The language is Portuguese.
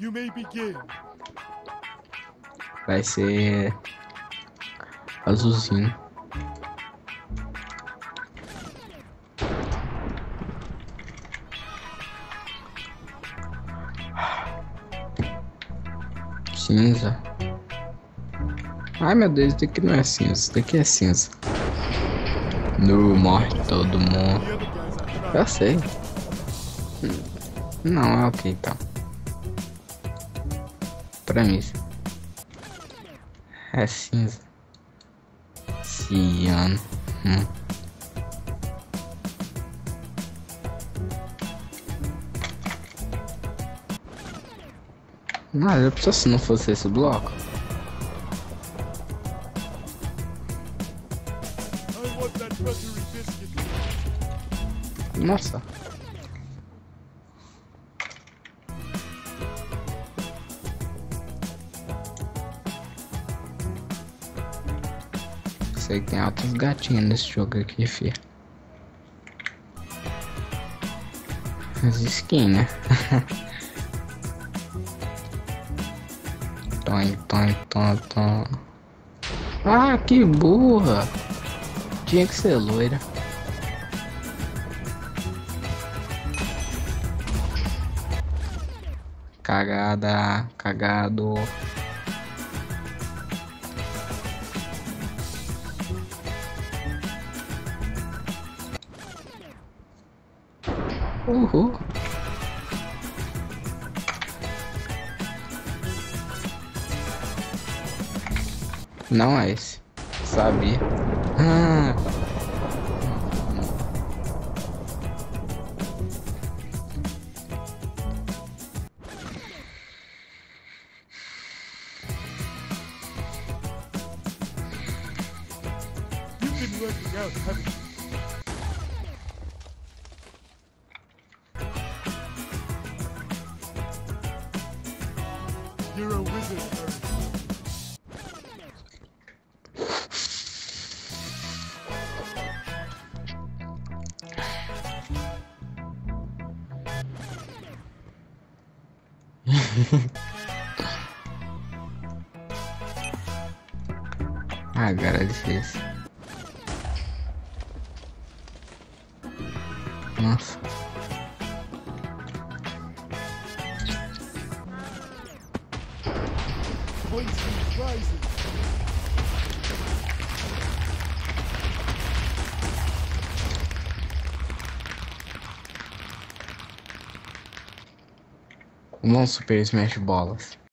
You may begin. Vai ser azulzinho. Cinza. Ai meu Deus, isso daqui não é cinza, isso daqui é cinza. No morre todo mundo. Eu sei. Não, é ok então. Pra mim. É cinza. Ciano. Hum. Mas eu preciso se não fosse esse bloco. Nossa. Sei que tem altos gatinhos nesse jogo aqui, fi. As skins, né? Tom, tom, tom, tom. Ah, que burra! Tinha que ser loira. Cagada, cagado. Uhul. Não é esse. Sabia. Ah. Out, haven't You're a wizard, Harry. Agora ah, é. Nossa. Prizes. Vamos Super Smash Bolas.